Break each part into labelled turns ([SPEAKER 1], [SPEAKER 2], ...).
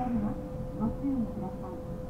[SPEAKER 1] なります。ご注意ください。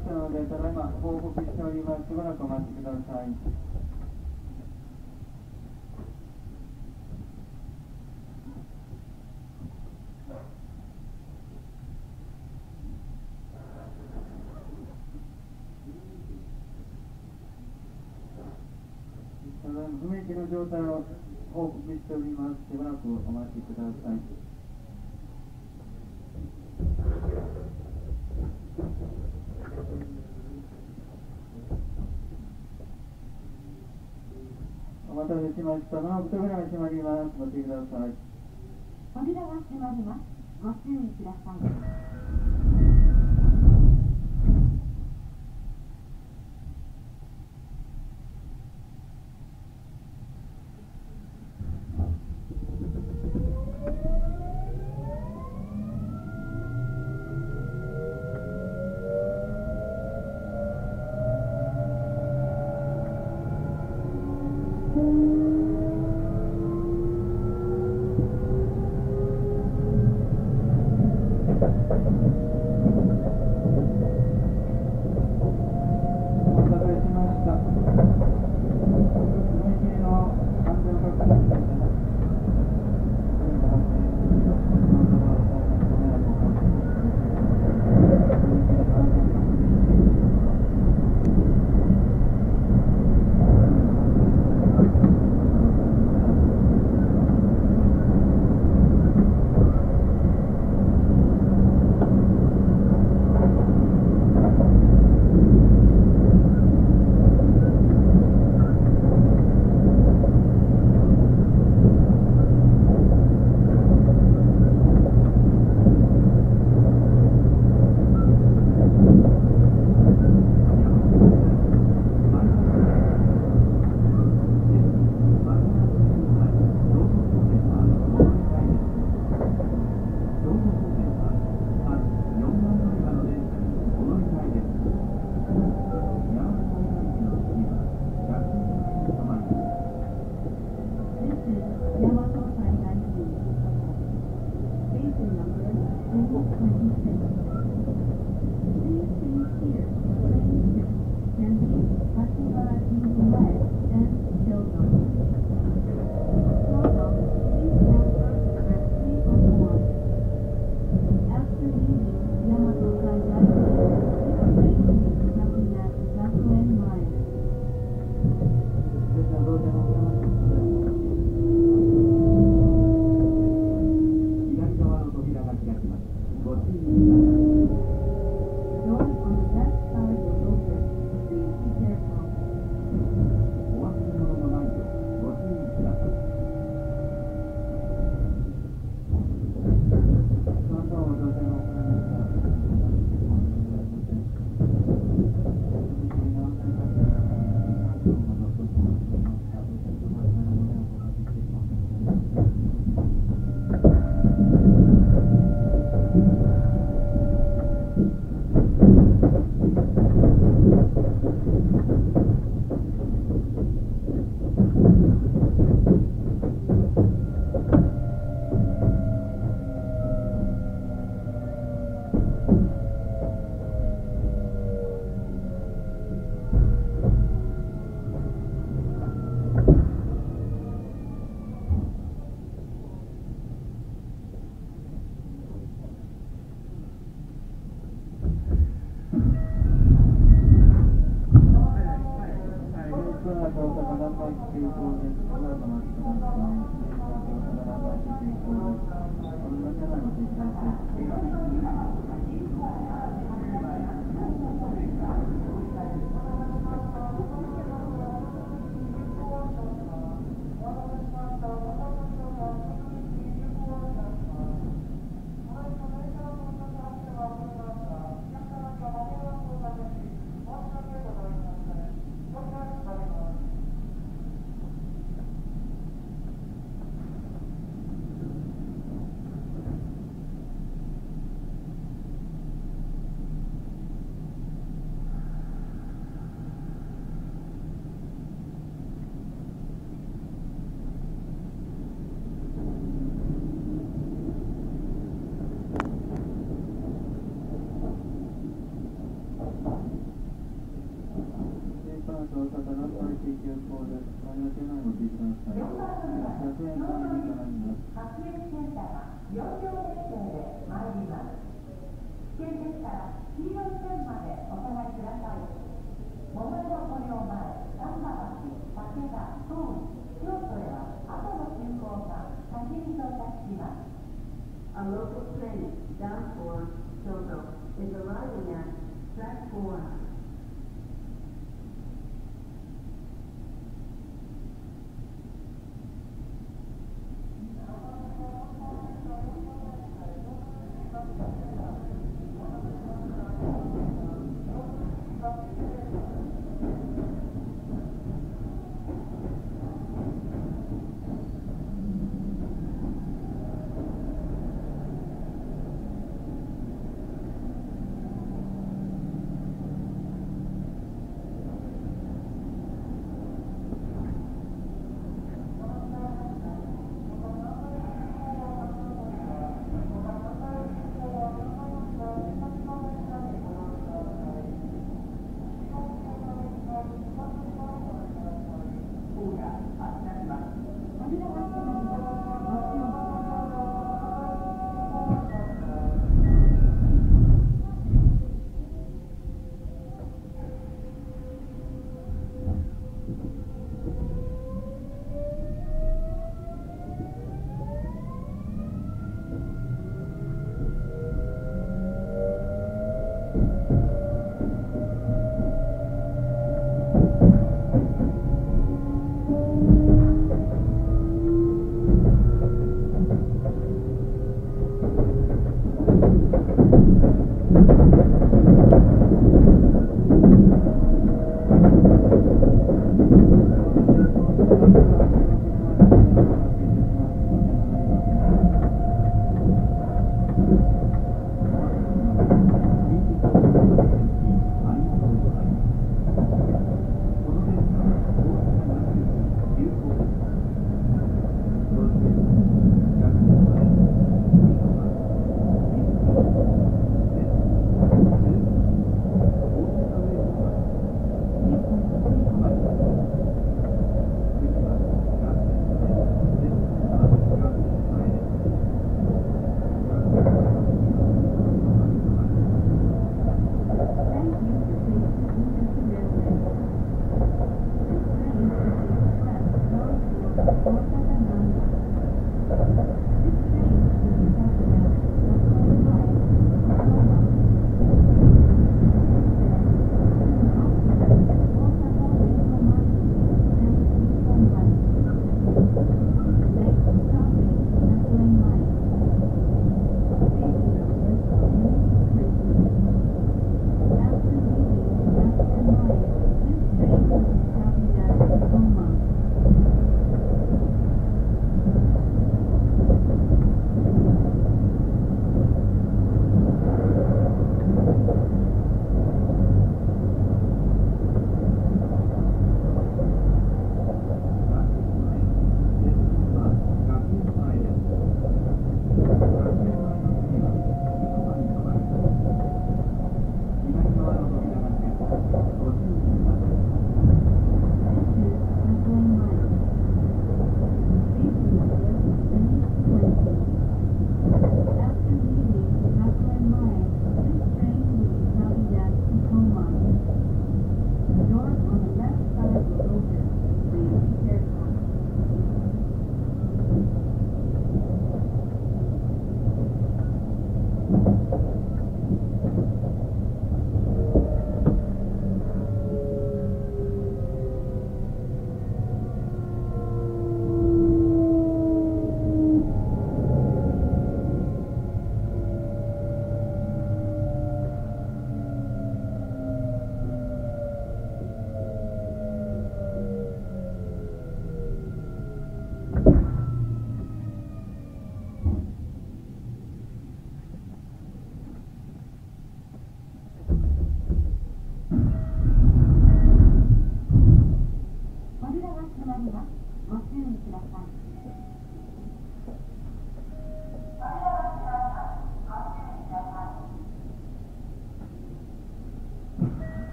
[SPEAKER 2] したので、ただいま報告しております。しばらくお待ちください。ただいま不明機の状態を報告しております。しばらくお待ちください。
[SPEAKER 3] その扉が閉まります。ご注意ください。
[SPEAKER 2] 扉が閉まります。ご注意ください。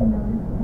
[SPEAKER 2] I 能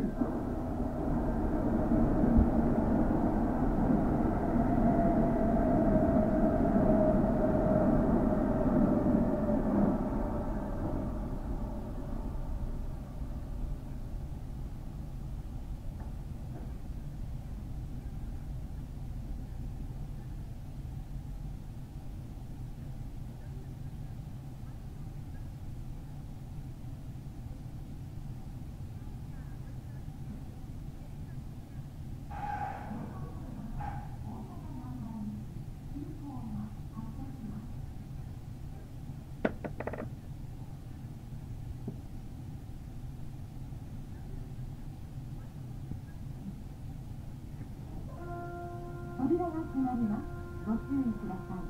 [SPEAKER 2] Yeah. となります。
[SPEAKER 1] ご注意ください。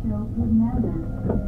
[SPEAKER 3] still good never.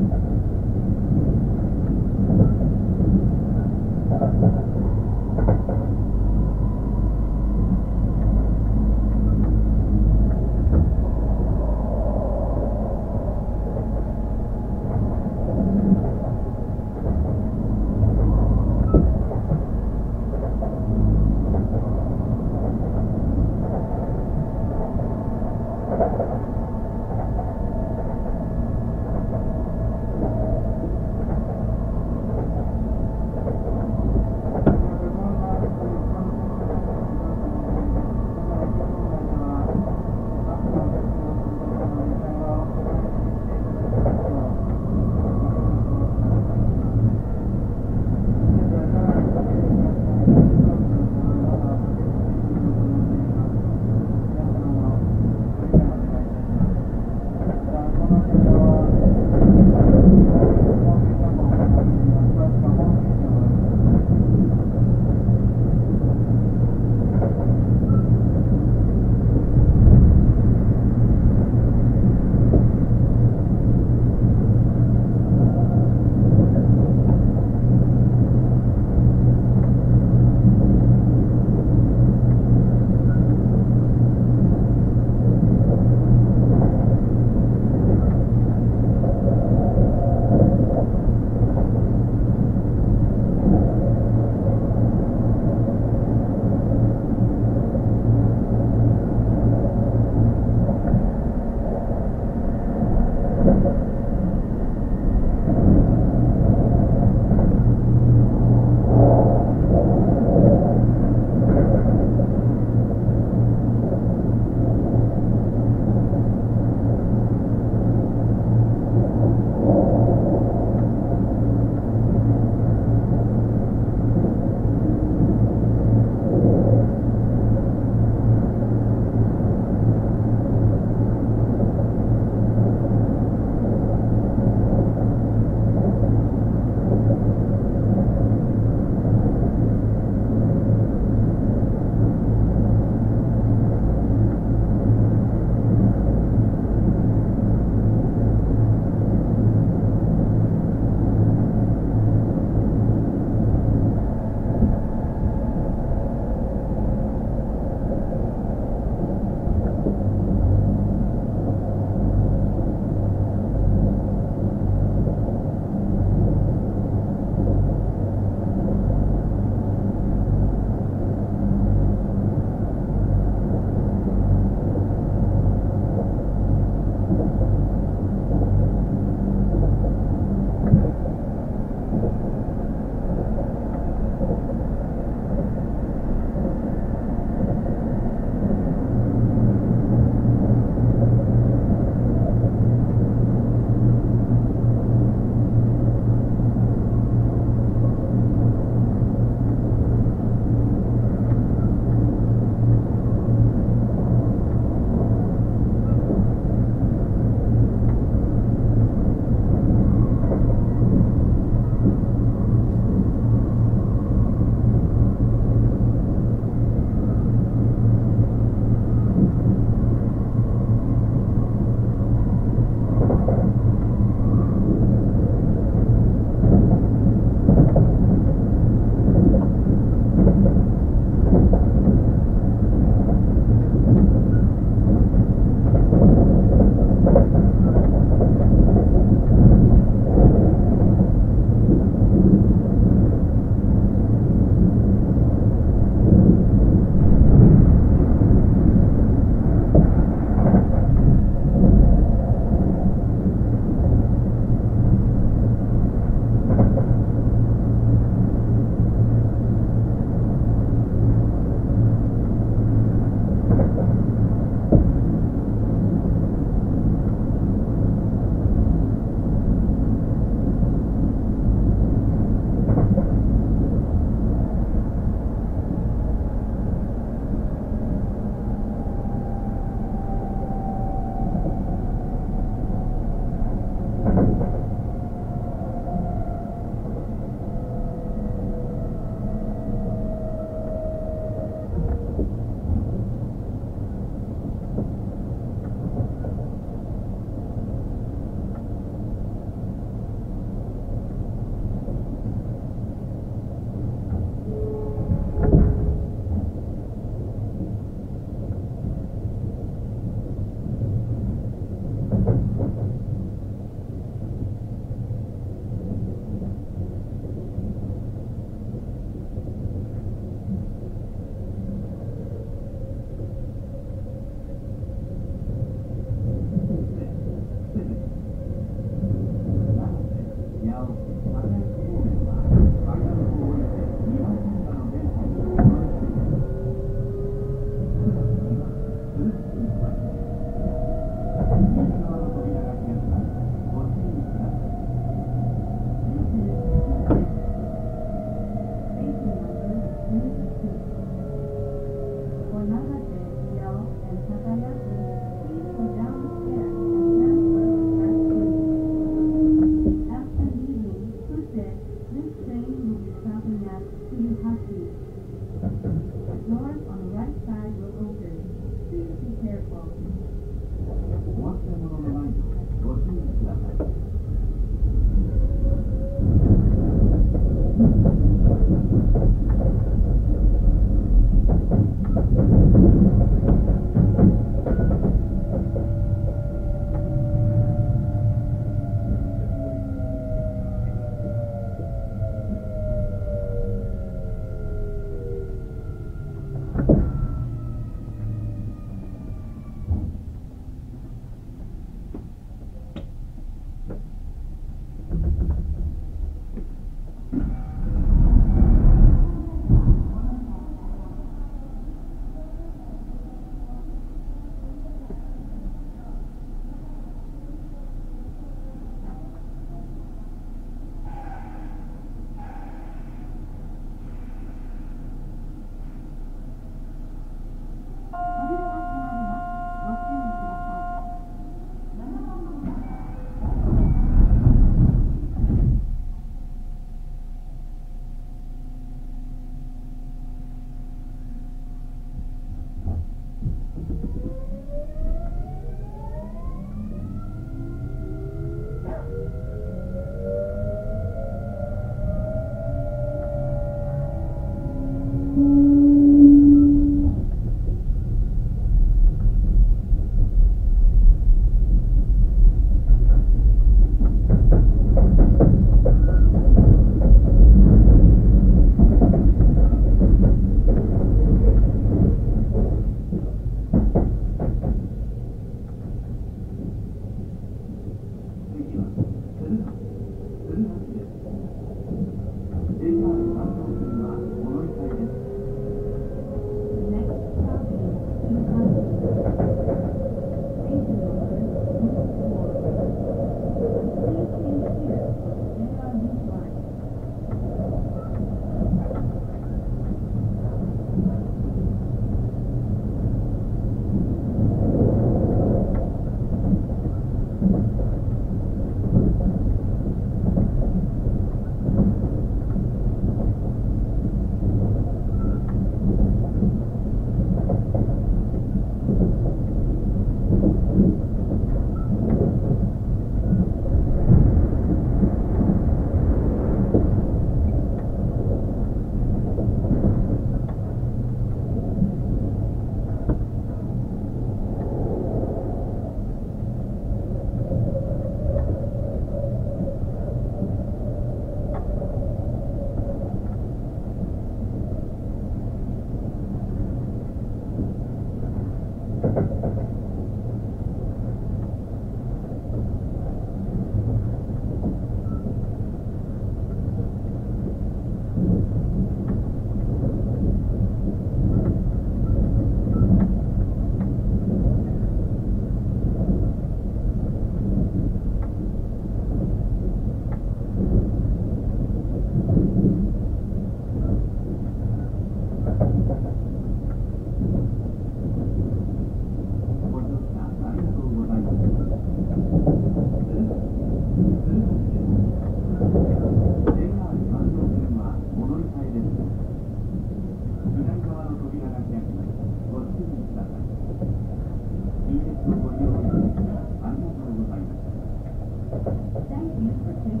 [SPEAKER 3] Isso sim,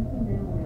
[SPEAKER 3] isso não.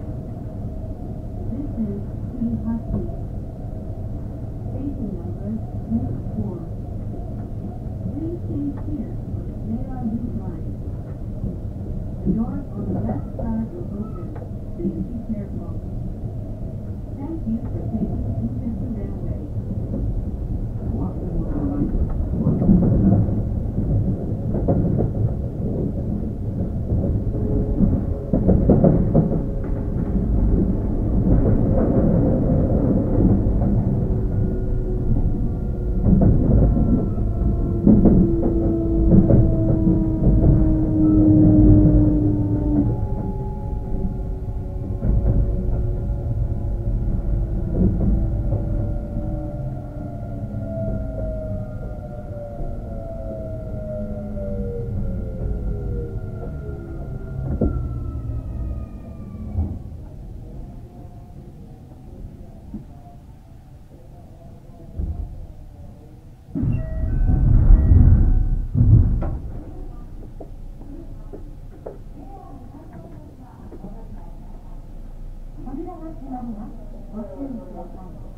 [SPEAKER 3] が
[SPEAKER 4] 閉まりま。ご注意ください。